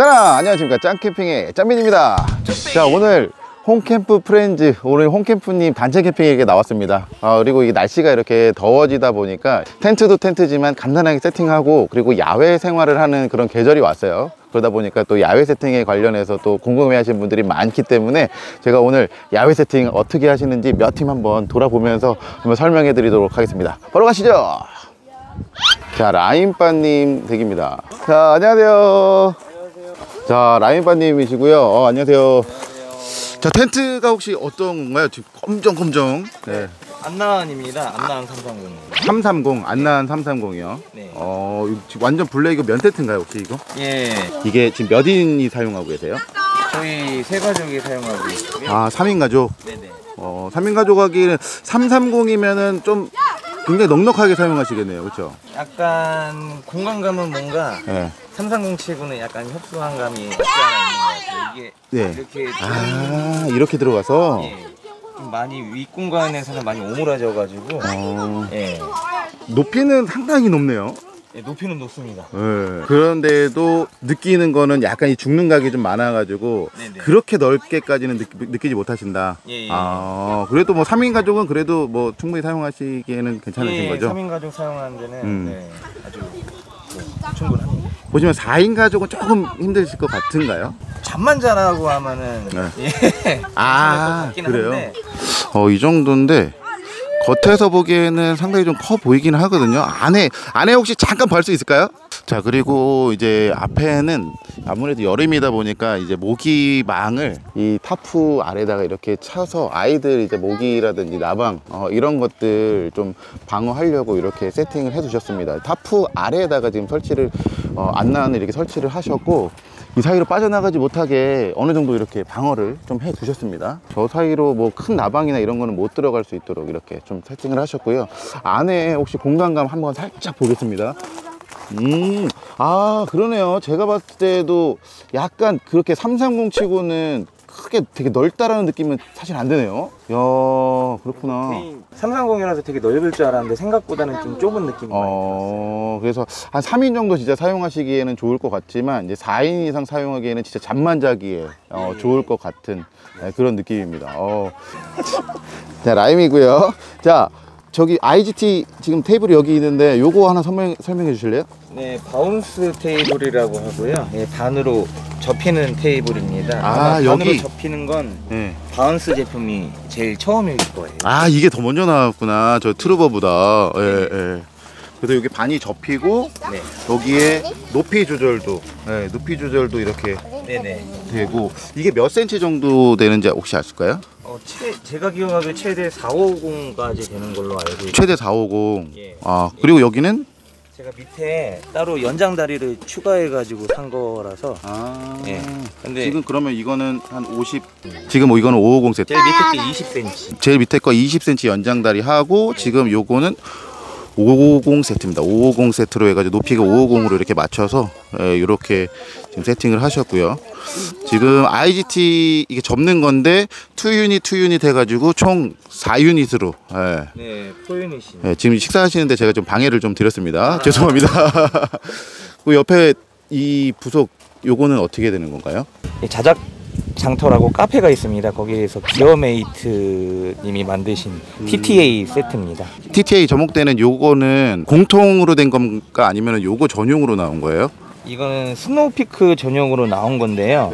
자, 안녕하십니까. 짱캠핑의 짱민입니다. 자, 오늘 홈캠프 프렌즈, 오늘 홈캠프님 단체 캠핑에 이렇게 나왔습니다. 아, 그리고 이 날씨가 이렇게 더워지다 보니까 텐트도 텐트지만 간단하게 세팅하고 그리고 야외 생활을 하는 그런 계절이 왔어요. 그러다 보니까 또 야외 세팅에 관련해서 또 궁금해 하시는 분들이 많기 때문에 제가 오늘 야외 세팅 어떻게 하시는지 몇 팀 한번 돌아보면서 한번 설명해 드리도록 하겠습니다. 바로 가시죠. 자, 라인빠님 댁입니다. 자, 안녕하세요. 자, 라인빠님이시고요. 어, 안녕하세요. 자, 텐트가 혹시 어떤 건가요? 지금 검정검정. 네. 안나은입니다. 안나은 330. 330, 안나한 330이요. 네. 어, 지금 완전 블랙 이거 면 텐트인가요, 혹시 이거? 예. 이게 지금 몇 인이 사용하고 계세요? 저희 세 가족이 사용하고 있고요. 아, 3인 가족. 네네. 어, 3인 가족 하기에는 330이면은 좀 굉장히 넉넉하게 사용하시겠네요. 그렇죠? 약간 공간감은 뭔가 네. 330 치고는 약간 협소한 감이 없지 않아 있는 것 같아요. 이게 네. 이렇게 아, 이렇게 들어가서 예. 좀 많이 윗공간에서는 많이 오므라져가지고 어, 예. 높이는 상당히 높네요. 예, 높이는 높습니다. 예. 그런데도 느끼는 거는 약간 이 죽는 각이 좀 많아가지고 네네. 그렇게 넓게까지는 느끼, 지 못하신다. 예, 예. 아, 그래도 뭐 3인 가족은 그래도 뭐 충분히 사용하시기에는 괜찮으신 예, 거죠? 3인 가족 사용하는 데는 음. 네, 아주 뭐, 충분합니다. 보시면 4인 가족은 조금 힘드실 것 같은가요? 잠만 자라고 하면은 네. 예. 아, 그래요? 어, 이 정도인데 겉에서 보기에는 상당히 좀 커 보이긴 하거든요. 안에 안에 혹시 잠깐 볼 수 있을까요? 자 그리고 이제 앞에는 아무래도 여름이다 보니까 이제 모기망을 이 타프 아래다가 이렇게 쳐서 아이들 이제 모기라든지 나방 어, 이런 것들 좀 방어하려고 이렇게 세팅을 해두셨습니다. 타프 아래에다가 지금 설치를 어, 안나는 이렇게 설치를 하셨고 이 사이로 빠져나가지 못하게 어느 정도 이렇게 방어를 좀 해 두셨습니다. 저 사이로 뭐 큰 나방이나 이런 거는 못 들어갈 수 있도록 이렇게 좀 세팅을 하셨고요. 안에 혹시 공간감 한번 살짝 보겠습니다. 음, 아, 그러네요. 제가 봤을 때도 약간 그렇게 330 치고는 크게 되게 넓다라는 느낌은 사실 안 드네요. 이야, 그렇구나. 330이라서 되게 넓을 줄 알았는데 생각보다는 좀 좁은 느낌이 많이 들었어요. 어, 그래서 한 3인 정도 진짜 사용하시기에는 좋을 것 같지만 이제 4인 이상 사용하기에는 진짜 잠만 자기에 어, 좋을 것 같은 네, 그런 느낌입니다. 어. 자, 라임이고요. 자, 저기 IGT 지금 테이블이 여기 있는데 요거 하나 설명, 설명해 주실래요? 네, 바운스 테이블이라고 하고요. 예, 반으로 접히는 테이블입니다. 아, 반으로 여기? 접히는 건 네. 바운스 제품이 제일 처음일 거예요. 아, 이게 더 먼저 나왔구나. 저 트루버보다. 예, 예. 그래서 여기 반이 접히고 네, 여기에 높이 조절도, 예, 높이 조절도 이렇게 네, 네. 되고 이게 몇 센치 정도 되는지 혹시 아실까요? 어, 최, 제가 기억하기에 최대 450까지 되는 걸로 알고 있어요. 최대 450. 예. 아, 그리고 여기는 제가 밑에 따로 연장 다리를 추가해가지고 산 거라서. 아. 예. 근데 지금 그러면 이거는 한 50. 지금 뭐 이거는 550 세트. 제일 밑에 게 20cm. 제일 밑에 거 20cm 연장다리 하고 지금 요거는 550 세트입니다. 550 세트로 해가지고 높이가 550으로 이렇게 맞춰서 예, 이렇게 지금 세팅을 하셨고요. 지금 IGT 이게 접는 건데 2유닛 2유닛 해가지고 총 4유닛으로 예, 네, 포유닛이. 예, 지금 식사하시는데 제가 좀 방해를 좀 드렸습니다. 죄송합니다. 그 옆에 이 부속 요거는 어떻게 되는 건가요? 예, 자작 장터라고 카페가 있습니다. 거기에서 기어메이트 님이 만드신 TTA 세트입니다. TTA 접목되는 요거는 공통으로 된 건가 아니면 요거 전용으로 나온 거예요? 이거는 스노우피크 전용으로 나온 건데요.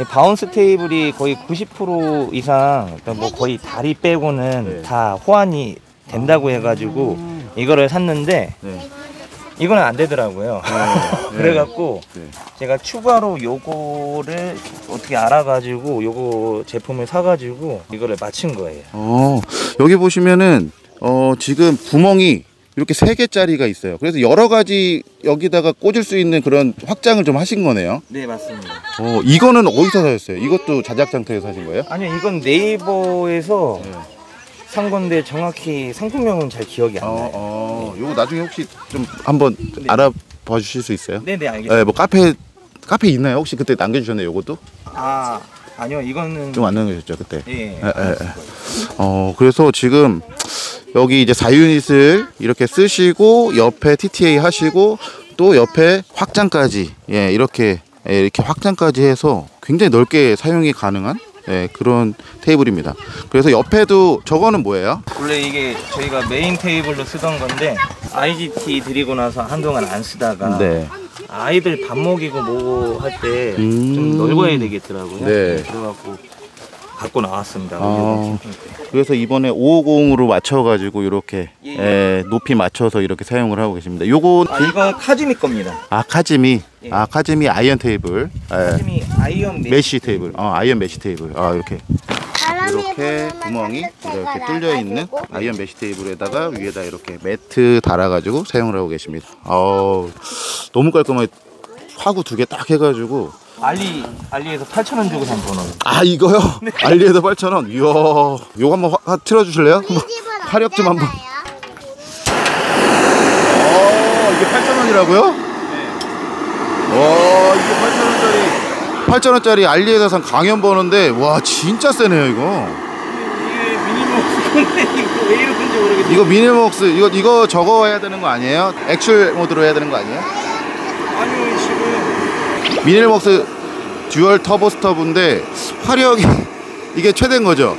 이 바운스 테이블이 거의 90% 이상 그러니까 뭐 거의 다리 빼고는 네. 다 호환이 된다고 해가지고 이거를 샀는데 네. 이거는 안 되더라고요. 그래갖고 네. 제가 추가로 요거를 어떻게 알아가지고 요거 제품을 사가지고 이거를 맞춘 거예요. 어, 여기 보시면은 어, 지금 구멍이 이렇게 세 개짜리가 있어요. 그래서 여러 가지 여기다가 꽂을 수 있는 그런 확장을 좀 하신 거네요. 네 맞습니다. 어, 이거는 어디서 사셨어요? 이것도 자작 장터에서 사신 거예요? 아니요 이건 네이버에서 네. 산 건데 정확히 상품명은 잘 기억이 안 어, 나요. 어, 요거 나중에 혹시 좀 한번 알아봐 주실 수 있어요? 네네 알겠습니다. 네, 뭐 카페 카페 있나요? 혹시 그때 남겨주셨나요? 요것도 아 아니요 이거는 좀 안 남겨주셨죠 그때? 예. 예, 예, 예. 어, 그래서 지금 여기 이제 4유닛을 이렇게 쓰시고 옆에 TTA 하시고 또 옆에 확장까지 예, 이렇게 예, 이렇게 확장까지 해서 굉장히 넓게 사용이 가능한 예, 그런 테이블입니다. 그래서 옆에도 저거는 뭐예요? 원래 이게 저희가 메인 테이블로 쓰던 건데 IGT 드리고 나서 한동안 안 쓰다가 네. 아이들 밥 먹이고 뭐할때좀 음. 넓어야 되겠더라고요. 네. 그래갖고 갖고 나왔습니다. 아. 때. 그래서 이번에 550으로 맞춰가지고 이렇게 예. 예, 높이 맞춰서 이렇게 사용을 하고 계십니다. 요거 아 이거 카즈미 겁니다. 아 카즈미 예. 아 카즈미 아이언 테이블 예. 카즈미 아이언 me mesh 테이블 어 아이언 mesh 테이블 아 이렇게 이렇게 구멍이 이렇게 뚫려 있는 아이언 mesh 테이블에다가 위에다 이렇게 매트 달아가지고 사용을 하고 계십니다. 어 너무 깔끔하게 화구 두 개 딱 해가지고 알리 알리에서 8,000원 주고 산 버너. 아 이거요? 알리에서 8,000원. 이야 요거 한번 화, 화 틀어 주실래요? 한번. 이 집은 화력 좀 한번. 어 이게 8,000원이라고요? 와 이게 8,000원짜리 8,000원짜리 알리에서 산 강연 버는데 와 진짜 세네요 이거. 이게 미니멈 건데 이거 왜 이러는지 모르겠어요. 이거 이거 이거 저거 해야 되는 거 아니에요? 액출 모드로 해야 되는 거 아니에요? 미니먹스 듀얼 터보 스터브인데 화력이 이게 최대인 거죠?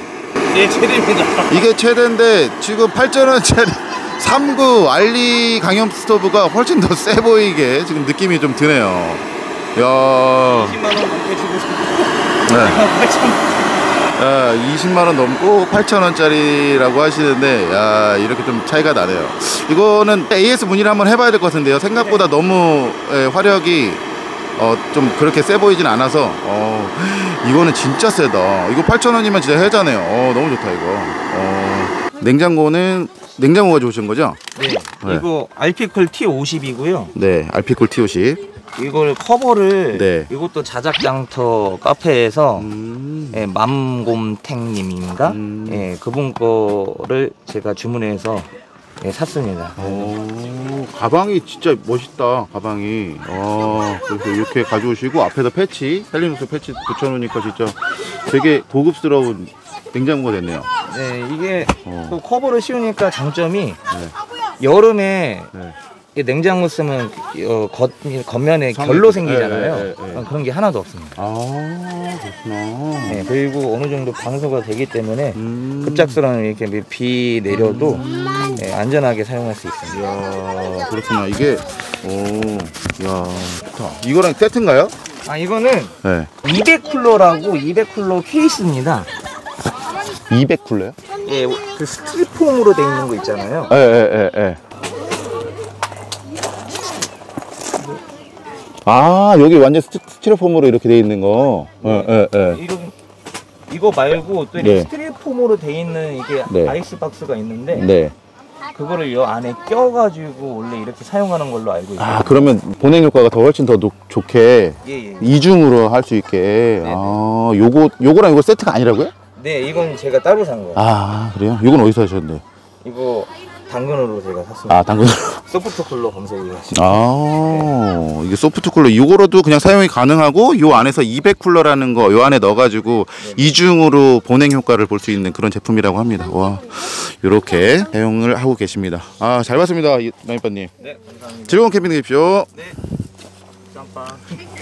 예 최대입니다. 이게 최대인데 지금 8,000원짜리 39 알리 강염 스토브가 훨씬 더 세 보이게 지금 느낌이 좀 드네요. 야, 20만 원 넘게 주고. 네. 8,000원. 야 20만 원 넘고 8,000원짜리라고 하시는데 야 이렇게 좀 차이가 나네요. 이거는 AS 문의를 한번 해봐야 될 것 같은데요. 생각보다 너무 예, 화력이 어, 좀 그렇게 세 보이진 않아서 어, 이거는 진짜 세다. 이거 8,000원이면 진짜 해자네요. 어, 너무 좋다 이거. 어, 냉장고는 냉장고가 좋으신 거죠? 네. 네. 이거 알피쿨 T50이고요. 네, 알피쿨 T50. 이걸 커버를 네. 이것도 자작장터 카페에서 음. 예, 맘곰탱님인가? 음. 예, 그분 거를 제가 주문해서 예, 샀습니다. 오, 가방이 진짜 멋있다. 가방이. 어, 그래서 이렇게 가져오시고 앞에다 패치, 헬리녹스 패치 붙여놓으니까 진짜 되게 고급스러운 냉장고가 됐네요. 네, 이게 어. 그 커버를 씌우니까 장점이 여름에 네. 이 냉장고 쓰면 어, 겉, 겉면에 결로 생기잖아요. 예, 예, 예, 예. 어, 그런 게 하나도 없습니다. 아, 그렇구나. 네, 그리고 어느 정도 방수가 되기 때문에 음. 급작스러운 이렇게 비 내려도 예, 안전하게 사용할 수 있습니다. 이야, 그렇구나. 이게, 오, 이야, 좋다. 이거랑 세트인가요? 아 이거는 네. 200쿨러라고 200쿨러 케이스입니다. 200쿨러요? 예, 그 스티로폼으로 돼 있는 거 있잖아요. 예, 예, 예, 예. 아, 여기 완전 스티, 스티로폼으로 이렇게 돼 있는 거. 예, 예, 예. 이거 이거 말고 또 이렇게 네. 스티로폼으로 돼 있는 이게 네. 아이스 박스가 있는데 네. 그거를 이 안에 껴가지고 원래 이렇게 사용하는 걸로 알고 있어요. 아, 그러면 보냉 효과가 더 훨씬 더 높- 좋게 예, 예. 이중으로 할 수 있게. 아, 요거, 요거랑 요거 세트가 아니라고요? 네, 이건 제가 따로 산 거예요. 아, 그래요? 요건 어디서 하셨는데? 이거 당근으로 제가 샀습니다. 아, 당근. 소프트 쿨러 검색해가지고. 아, 이게 소프트 쿨러 이거로도 그냥 사용이 가능하고 요 안에서 200 쿨러라는 거 요 안에 넣어가지고 이중으로 보냉 효과를 볼 수 있는 그런 제품이라고 합니다. 와, 이렇게 사용을 하고 계십니다. 아, 잘 봤습니다, 마이빠님. 네, 감사합니다. 즐거운 캠핑 되십시오. 짬빵.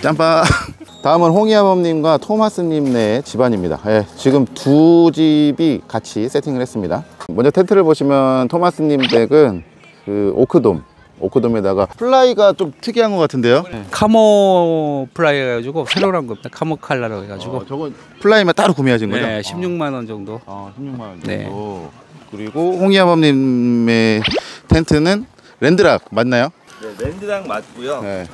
짬바. 다음은 홍이아범님과 토마스님네 집안입니다. 예, 지금 두 집이 같이 세팅을 했습니다. 먼저 텐트를 보시면 토마스님 댁은 그 오크돔, 오크돔에다가 플라이가 좀 특이한 것 같은데요. camo 플라이 해가지고 새로 난 겁니다. 카모 칼라로 해가지고 어, 저건 플라이만 따로 구매하신 거죠? 네, 16만 원 정도. 아, 16만 원 정도. 네. 그리고 홍이아범님의 텐트는 랜드락 맞나요? 네, 랜드락 맞고요. 네.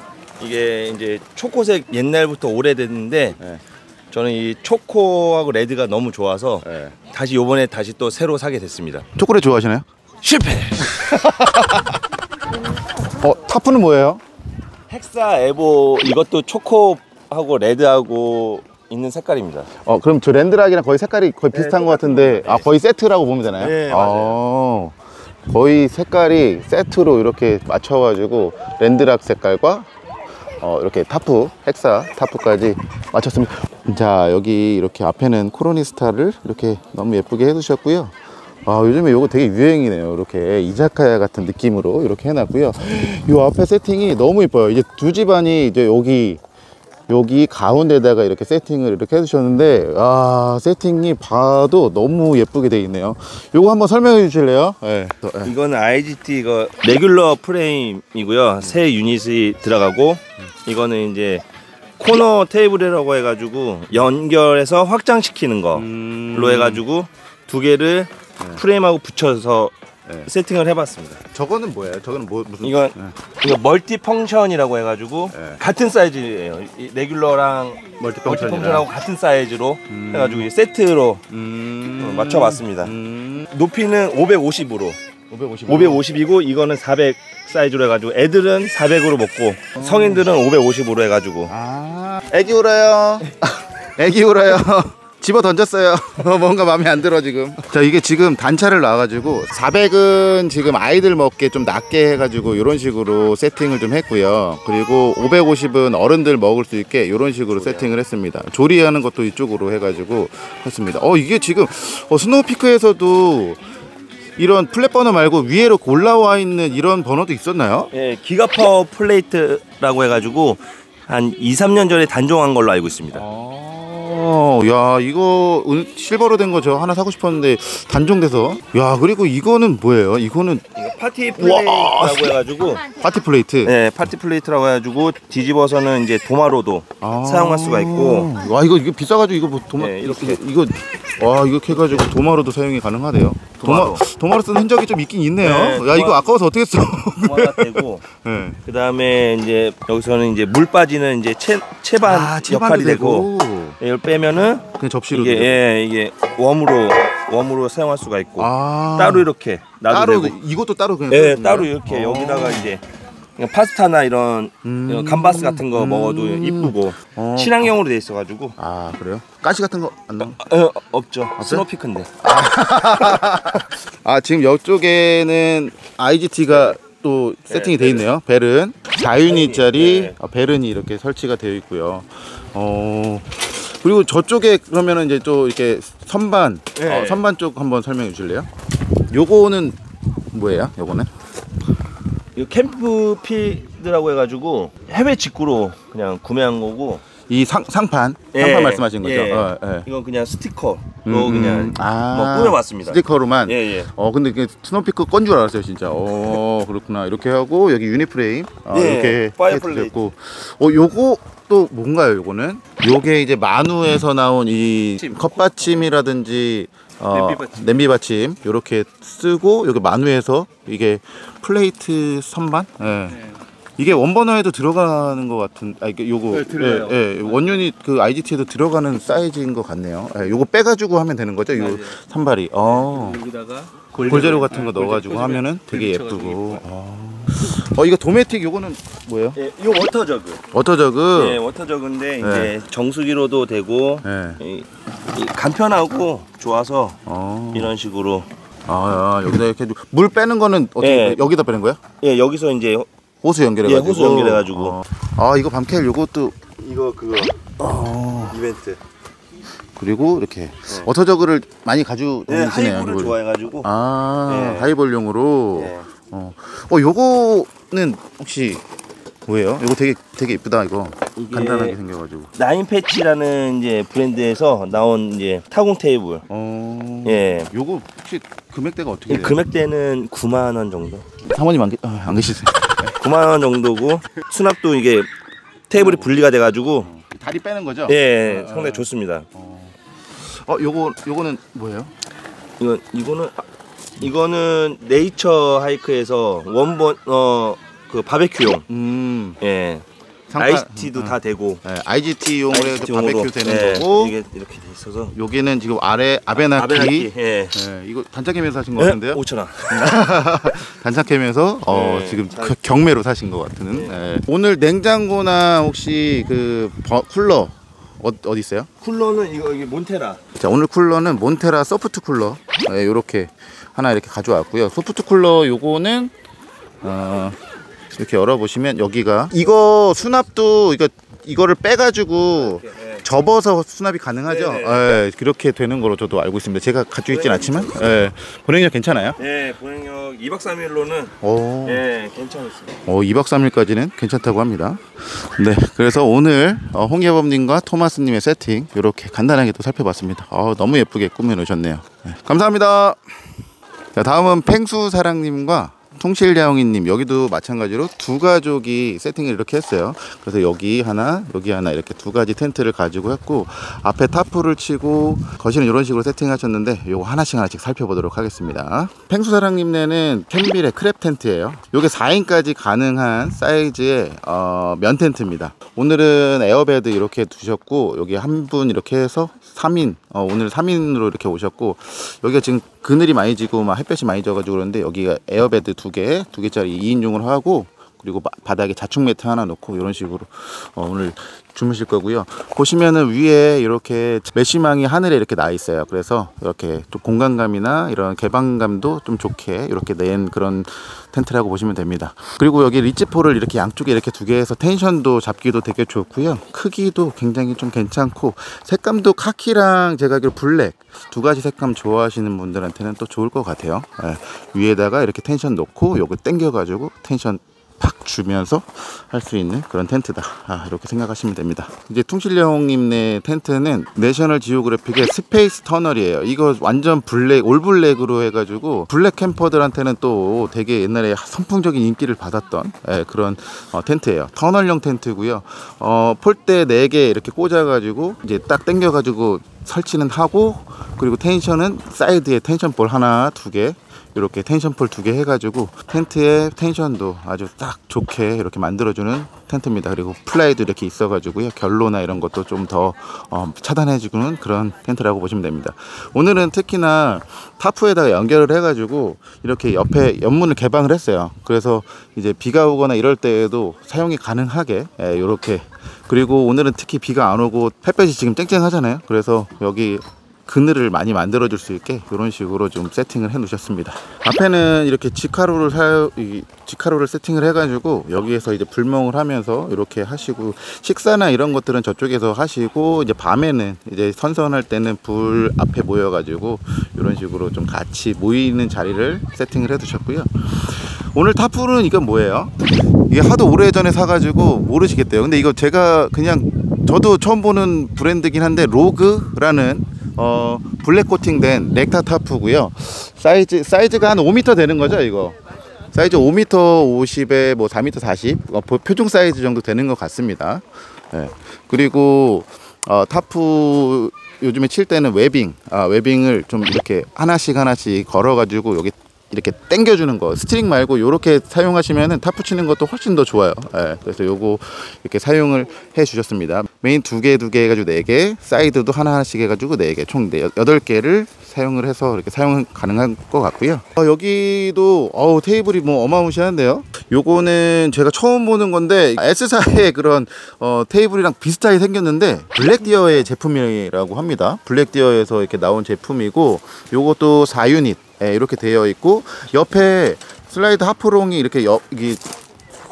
이게 이제 초코색 옛날부터 오래됐는데 네. 저는 이 초코하고 레드가 너무 좋아서 네. 다시 요번에 다시 또 새로 사게 됐습니다. 초콜릿 좋아하시나요? 실패. 어, 타프는 뭐예요? 헥사 에보 이것도 초코하고 레드하고 있는 색깔입니다. 어 그럼 저 랜드락이랑 거의 색깔이 거의 비슷한 것 같은데 아 거의 세트라고 보면 되나요? 네, 아, 거의 색깔이 세트로 이렇게 맞춰 가지고 랜드락 색깔과 어 이렇게 타프 hexa 타프까지 맞췄습니다. 자 여기 이렇게 앞에는 코로니스타를 이렇게 너무 예쁘게 해두셨고요. 아 요즘에 요거 되게 유행이네요. 이렇게 이자카야 같은 느낌으로 이렇게 해놨고요. 요 앞에 세팅이 너무 예뻐요. 이제 두 집안이 이제 여기 여기 가운데다가 이렇게 세팅을 이렇게 해주셨는데 아 세팅이 봐도 너무 예쁘게 돼 있네요. 요거 한번 설명해 주실래요? 네. 이거는 IGT 이거 레귤러 프레임이고요. 새 유닛이 들어가고 이거는 이제 코너 테이블이라고 해가지고 연결해서 확장시키는 거로 해가지고 두 개를 프레임하고 붙여서 네. 세팅을 해봤습니다. 저거는 뭐예요? 저거는 뭐 무슨? 이건 네. 이거 multi function이라고 해가지고 네. 같은 사이즈예요. 이 레귤러랑 multi function하고 같은 사이즈로 해가지고 이 세트로 음. 어, 맞춰봤습니다. 음. 높이는 550으로 550. 550이고 이거는 400 사이즈로 해가지고 애들은 400으로 먹고 성인들은 550으로 해가지고 아, 애기 울어요. 애기 울어요. 집어 던졌어요. 뭔가 마음에 안 들어 지금. 자 이게 지금 단차를 놔가지고 400은 지금 아이들 먹게 좀 낮게 해가지고 이런 식으로 세팅을 좀 했고요. 그리고 550은 어른들 먹을 수 있게 이런 식으로 세팅을 했습니다. 조리하는 것도 이쪽으로 해가지고 했습니다. 어 이게 지금 어, 스노우피크에서도 이런 flat 버너 말고 위에로 올라와 있는 이런 버너도 있었나요? 예, 기가파워 플레이트라고 해가지고 한 2, 3년 전에 단종한 걸로 알고 있습니다. 어, 야 이거 은- 실버로 된 거 저 하나 사고 싶었는데 단종돼서 야 그리고 이거는 뭐예요? 이거는 이거 파티 플레이트라고 해가지고 파티 플레이트 네, 파티 플레이트라고 해가지고 뒤집어서는 이제 도마로도 아. 사용할 수가 있고 와 이거 이거 비싸가지고 이거 뭐 도마 네, 이렇게. 이거 와 이거 해가지고 도마로도 사용이 가능하대요. 도마 도마로. 도마로 쓴 흔적이 좀 있긴 있네요. 네, 야 도마- 이거 아까워서 어떻게 써? 도마가 되고 네. 그 다음에 이제 여기서는 이제 물 빠지는 이제 채 채반 아, 채반도 역할이 되고 이걸 빼면은 그냥 접시로 이게 예 이게 웜으로 웜으로 사용할 수가 있고 아 따로 이렇게 따로 되고 이것도 따로 그냥 예? 따로 이렇게 어. 여기다가 이제 파스타나 이런 음. 감바스 같은 거 먹어도 음. 이쁘고 어. 친환경으로 돼 있어가지고 아 그래요? 가시 같은 거안 나와? 어, 없죠 스노피크인데 아 지금 이쪽에는 IGT가 또 세팅이 돼 있네요. 벨은 4유닛짜리 네. 벨은이 이렇게 설치가 되어 있고요. 어 그리고 저쪽에 그러면은 이제 또 이렇게 선반 네. 어, 선반 쪽 한번 설명해 주실래요? 요거는 뭐예요? 요거는? 이거 캠프 피드라고 해가지고 해외 직구로 그냥 구매한 거고 이 상, 상판 예, 상판 말씀하신 거죠? 예. 어, 예. 이건 그냥 스티커로 음, 그냥 음. 아, 뭐 꾸며봤습니다 스티커로만. 예예 어 근데 이게 스노피크 건 줄 알았어요 진짜. 어 그렇구나 이렇게 하고 여기 유니프레임 아, 예, 이렇게. 됐고 어 요거 또 뭔가요 요거는? 요게 이제 만우에서 나온 이 컵받침이라든지 어, 냄비 받침. 요렇게 쓰고 여기 만우에서 이게 플레이트 선반? 예. 이게 one 버너에도 들어가는 것 같은 아 이게 요거 네, 들어가요. 예, 예, one unit 그 IGT에도 들어가는 사이즈인 것 같네요. 예, 요거 빼가지고 하면 되는 거죠? 요 맞아요. 삼발이. 어. 여기다가 골재료 같은 거 골- 넣어가지고 하면은 되게 예쁘고. 어. 어 이거 도메틱 요거는 뭐예요? 예, 이 water jug water jug. 예, 워터 저그인데 네. 이제 정수기로도 되고 예. 이, 이 간편하고 좋아서 어. 이런 식으로 아, 아, 여기다 이렇게. 물 빼는 거는 어떻게 예. 여기다 빼는 거야? 예 여기서 이제 호스 연결해가지고. 예, 호스 연결해가지고. 어. 아 이거 밤캘 요것도 이거 그거 어. 이벤트 그리고 이렇게 water jug를 많이 가지고 네, 다니시네요. 하이볼을 이걸. 좋아해가지고 아 예. 하이볼용으로. 예. 어. 어 요거는 혹시 뭐예요? 요거 되게 되게 이쁘다 이거. 간단하게 생겨가지고. 나인 패치라는 이제 브랜드에서 나온 이제 타공 테이블 어. 예 요거 혹시 금액대가 어떻게 이 돼요? 금액대는 9만 원 정도 사모님 안, 계, 아, 안 계시세요? 9만 원 정도고 수납도 이게 테이블이 분리가 돼가지고 다리 빼는 거죠? 예 상당히 좋습니다 어, 요거 요거는 뭐예요? 이건 이거는 아, 이거는 네이처 하이크에서 원본 어 그 바베큐용 음, 예 상판- 아이스티도 어. 다 되고 네, IGT용으로 해서. 바베큐 되는 예, 거고 이게 이렇게 돼 있어서 여기는 지금 아래 아베나키. 아베나키 예. 네, 이거 단짝캠에서 사신 것 같은데요? 5천 원. 단짝캠에서 어, 네, 지금 잘- 겨- 경매로 사신 것 같은. 네. 오늘 냉장고나 혹시 그 버- 쿨러 어, 어디 있어요? 쿨러는 이거 이게 몬테라. 자 오늘 쿨러는 몬테라 소프트 쿨러 네, 요렇게 하나 이렇게 가져왔고요 소프트 쿨러 요거는 어, 이렇게 열어보시면 여기가 이거 수납도 이거 이거를 빼가지고 접어서 수납이 가능하죠. 네네. 예, 그렇게 되는 거로 저도 알고 있습니다. 제가 가지고 있진 않지만 예, 보행력 괜찮아요? 네, 보행력 2박 3일로는 오. 네, 괜찮습니다. 어, 2박 3일까지는 괜찮다고 합니다. 네, 그래서 오늘 어, 홍예범님과 토마스님의 세팅 이렇게 간단하게 또 살펴봤습니다. 어, 너무 예쁘게 꾸며놓으셨네요. 네, 감사합니다. 자, 다음은 팽수사랑님과 통실야옹이님 여기도 마찬가지로 두 가족이 세팅을 이렇게 했어요. 그래서 여기 하나, 여기 하나 이렇게 두 가지 텐트를 가지고 했고 앞에 타프를 치고 거실은 이런 식으로 세팅하셨는데 요거 하나씩 하나씩 살펴보도록 하겠습니다. 팽수사랑님네는 캠빌의 크랩 텐트예요. 요게 4인까지 가능한 사이즈의 어, 면 텐트입니다. 오늘은 air bed 이렇게 두셨고 여기 한 분 이렇게 해서 3인 어, 오늘 3인으로 이렇게 오셨고 여기가 지금 그늘이 많이 지고 막 햇볕이 많이 져가지고 그러는데 여기가 air bed 두 개, 두 개짜리 2인용으로 하고 그리고 바, 바닥에 자충 매트 하나 놓고 이런 식으로 어, 오늘 주무실 거고요. 보시면은 위에 이렇게 mesh망이 하늘에 이렇게 나 있어요. 그래서 이렇게 좀 공간감이나 이런 개방감도 좀 좋게 이렇게 낸 그런 텐트라고 보시면 됩니다. 그리고 여기 ridge pole을 이렇게 양쪽에 이렇게 두 개 해서 텐션도 잡기도 되게 좋고요. 크기도 굉장히 좀 괜찮고 색감도 카키랑 제가 알기로 블랙 두 가지 색감 좋아하시는 분들한테는 또 좋을 것 같아요. 예, 위에다가 이렇게 텐션 놓고 요거 당겨가지고 텐션 팍 주면서 할 수 있는 그런 텐트다. 아, 이렇게 생각하시면 됩니다. 이제 퉁실령님네 텐트는 내셔널 지오그래픽의 스페이스 터널이에요. 이거 완전 블랙, all black으로 해가지고 black camper들한테는 또 되게 옛날에 선풍적인 인기를 받았던 예, 그런 어, 텐트예요. 터널형 텐트고요. 어, 폴대 4개 이렇게 꽂아가지고 이제 딱 당겨가지고 설치는 하고 그리고 텐션은 사이드에 tension pole 하나, 두 개, 이렇게 tension pole 두개 해가지고 텐트의 텐션도 아주 딱 좋게 이렇게 만들어주는 텐트입니다. 그리고 플라이도 이렇게 있어가지고요. 결로나 이런 것도 좀더 어, 차단해주는 그런 텐트라고 보시면 됩니다. 오늘은 특히나 타프에다가 연결을 해가지고 이렇게 옆에 옆문을 개방을 했어요. 그래서 이제 비가 오거나 이럴 때에도 사용이 가능하게 예, 이렇게 그리고 오늘은 특히 비가 안 오고 햇볕이 지금 쨍쨍하잖아요. 그래서 여기 그늘을 많이 만들어 줄 수 있게 이런 식으로 좀 세팅을 해 놓으셨습니다. 앞에는 이렇게 지카로를 사 이, 지카로를 세팅을 해 가지고 여기에서 이제 불멍을 하면서 이렇게 하시고 식사나 이런 것들은 저쪽에서 하시고 이제 밤에는 이제 선선할 때는 불 앞에 모여 가지고 이런 식으로 좀 같이 모이는 자리를 세팅을 해 두셨고요. 오늘 타프는 이건 뭐예요? 이게 하도 오래전에 사가지고 모르시겠대요. 근데 이거 제가 그냥 저도 처음 보는 브랜드긴 한데 로그라는 어 블랙 코팅된 recta 타프고요. 사이즈 사이즈가 한 5m 되는 거죠, 이거. 사이즈 5m 50에 뭐 4m 40 어, 보- 표준 사이즈 정도 되는 것 같습니다. 예. 그리고 어, 타프 요즘에 칠 때는 webbing, 아, webbing을 좀 이렇게 하나씩 하나씩 걸어가지고 여기 이렇게 당겨주는 거 string 말고 이렇게 사용하시면은 타프 치는 것도 훨씬 더 좋아요. 예, 그래서 요거 이렇게 사용을 해 주셨습니다. 메인 두 개 두 개 해가지고 네 개, 사이드도 하나 하나씩 해가지고 네 개, 총 네, 여덟 개를 사용을 해서 이렇게 사용 가능한 것 같고요. 어, 여기도 어우 테이블이 뭐 어마무시한데요. 요거는 제가 처음 보는 건데 S사의 그런 어, 테이블이랑 비슷하게 생겼는데 블랙디어의 제품이라고 합니다. 블랙디어에서 이렇게 나온 제품이고 요것도 4유닛 예, 이렇게 되어 있고 옆에 슬라이드 half long이 이렇게 여, 이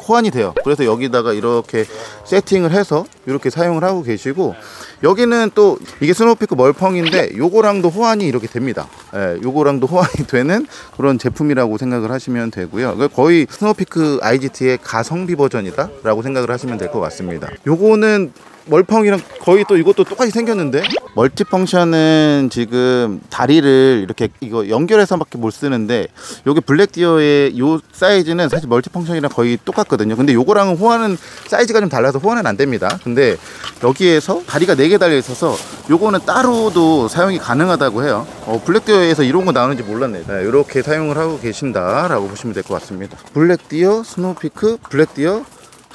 호환이 돼요. 그래서 여기다가 이렇게 세팅을 해서 이렇게 사용을 하고 계시고 여기는 또 이게 스노우피크 멀펑인데 요거랑도 호환이 이렇게 됩니다. 예, 요거랑도 호환이 되는 그런 제품이라고 생각을 하시면 되고요. 거의 스노우피크 IGT의 가성비 버전이다 라고 생각을 하시면 될 것 같습니다. 요거는 멀펑이랑 거의 또 이것도 똑같이 생겼는데? multi function은 지금 다리를 이렇게 이거 연결해서밖에 못 쓰는데 요게 블랙디어의 요 사이즈는 사실 multi function이랑 거의 똑같거든요. 근데 요거랑은 호환은 사이즈가 좀 달라서 호환은 안 됩니다. 근데 여기에서 다리가 4개 달려 있어서 요거는 따로도 사용이 가능하다고 해요. 어, 블랙디어에서 이런 거 나오는지 몰랐네. 네, 이렇게 사용을 하고 계신다 라고 보시면 될 것 같습니다. 블랙디어 스노우피크 블랙디어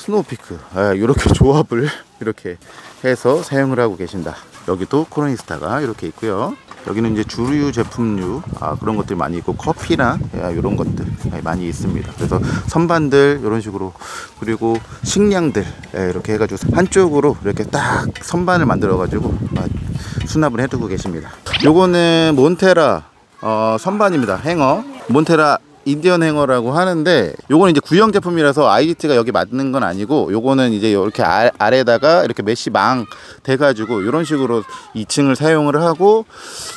스노우피크. 아, 이렇게 조합을 이렇게 해서 사용을 하고 계신다. 여기도 코로니스타가 이렇게 있고요. 여기는 이제 주류 제품류. 아, 그런 것들이 많이 있고 커피나 이런 것들 예, 많이 있습니다. 그래서 선반들 이런 식으로 그리고 식량들 예, 이렇게 해가지고 한쪽으로 이렇게 딱 선반을 만들어 가지고 아, 수납을 해두고 계십니다. 요거는 몬테라 어, 선반입니다. 행어. 몬테라 인디언 행어라고 하는데 요거는 이제 구형 제품이라서 IGT가 여기 맞는 건 아니고 요거는 이제 이렇게 아, 아래다가 이렇게 mesh 망 돼가지고 이런 식으로 2층을 사용을 하고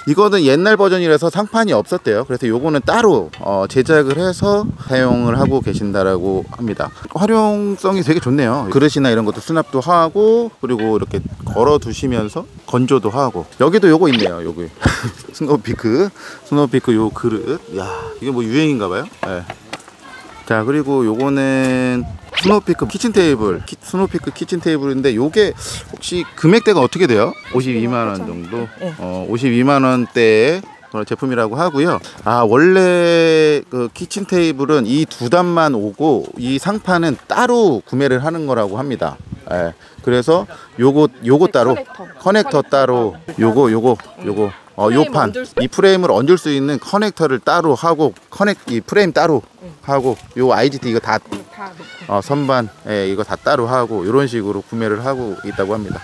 이거는 옛날 버전이라서 상판이 없었대요. 그래서 요거는 따로 어, 제작을 해서 사용을 하고 계신다라고 합니다. 활용성이 되게 좋네요. 그릇이나 이런 것도 수납도 하고 그리고 이렇게 걸어 두시면서 건조도 하고 여기도 요거 있네요. 여기 스노우피크 스노우피크 요 그릇. 야 이게 뭐 유행인가 봐요. 예. 자 그리고 요거는 스노우피크 kitchen table 키, 스노우피크 kitchen table인데 요게 혹시 금액대가 어떻게 돼요? 52만 원 정도? 어 52만 원대의 그런 제품이라고 하고요. 아 원래 그 kitchen table은 이 두 단만 오고 이 상판은 따로 구매를 하는 거라고 합니다. 예. 그래서 요거 요거 따로 커넥터. 커넥터 따로 요거 요거 요거 어, 프레임 요판. 얹을 수- 이 프레임을 얹을 수 있는 커넥터를 따로 하고 커넥 이 프레임 따로 하고 요 IGT 이거 다다 놓고. 어, 선반 예, 이거 다 따로 하고 이런 식으로 구매를 하고 있다고 합니다.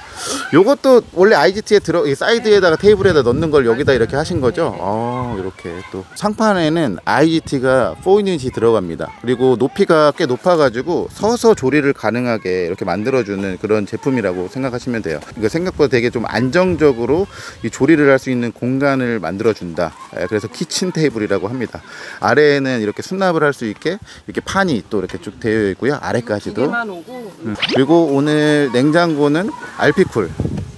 요것도 원래 IGT에 들어 이 사이드에다가 테이블에다 넣는 걸 여기다 이렇게 하신 거죠? 어, 이렇게 또 상판에는 IGT가 4인치 들어갑니다. 그리고 높이가 꽤 높아가지고 서서 조리를 가능하게 이렇게 만들어주는 그런 제품이라고 생각하시면 돼요. 이거 생각보다 되게 좀 안정적으로 이 조리를 할 수 있는 공간을 만들어준다. 예, 그래서 키친 테이블이라고 합니다. 아래에는 이렇게 수납을 할수 있게 이렇게 판이 또 이렇게 쭉 되어 있고요. 아래까지도. 음. 그리고 오늘 냉장고는 알피쿨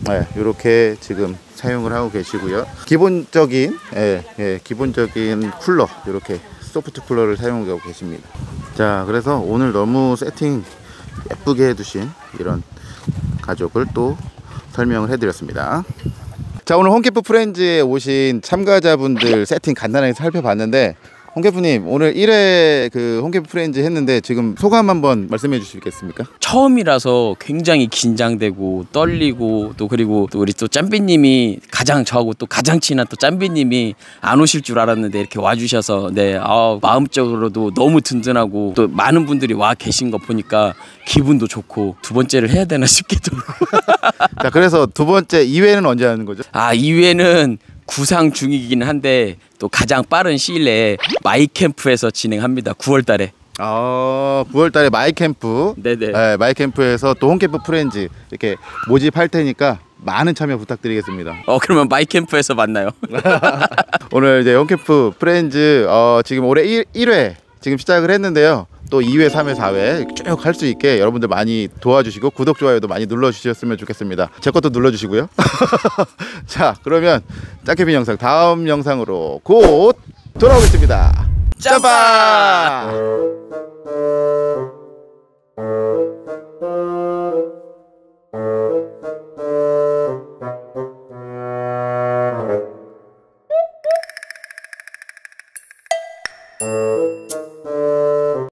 네, 이렇게 지금 사용을 하고 계시고요. 기본적인 예, 예, 기본적인 쿨러 이렇게 소프트 쿨러를 사용하고 계십니다. 자, 그래서 오늘 너무 세팅 예쁘게 해두신 이런 가족을 또 설명을 해드렸습니다. 자, 오늘 홈캠프 프렌즈에 오신 참가자분들 세팅 간단하게 살펴봤는데 홍캠프님 오늘 1회 그 홈캠프 프렌즈 했는데 지금 소감 한번 말씀해 주시겠습니까? 처음이라서 굉장히 긴장되고 떨리고 또 그리고 또 우리 또 짬비님이 가장 저하고 또 가장 친한 또 짬비님이 안 오실 줄 알았는데 이렇게 와주셔서 네 아, 마음적으로도 너무 든든하고 또 많은 분들이 와 계신 거 보니까 기분도 좋고 두 번째를 해야 되나 싶기도 자 그래서 두 번째 2회는 언제 하는 거죠? 아 이외에는 구상 중이긴 한데 또 가장 빠른 시일 내에 마이캠프에서 진행합니다. 9월 달에. 아 9월 달에 마이캠프. 네네. 네, 마이캠프에서 또 홈캠프 프렌즈 이렇게 모집할 테니까 많은 참여 부탁드리겠습니다. 어 그러면 마이캠프에서 만나요. 오늘 이제 홈캠프 프렌즈 어, 지금 올해 1, 1회 지금 시작을 했는데요. 또 2회, 3회, 4회 쭉 할 수 있게 여러분들 많이 도와주시고 구독, 좋아요도 많이 눌러주셨으면 좋겠습니다. 제 것도 눌러주시고요. 자, 그러면 짱캐빈 영상 다음 영상으로 곧 돌아오겠습니다. 짜바! 짜바!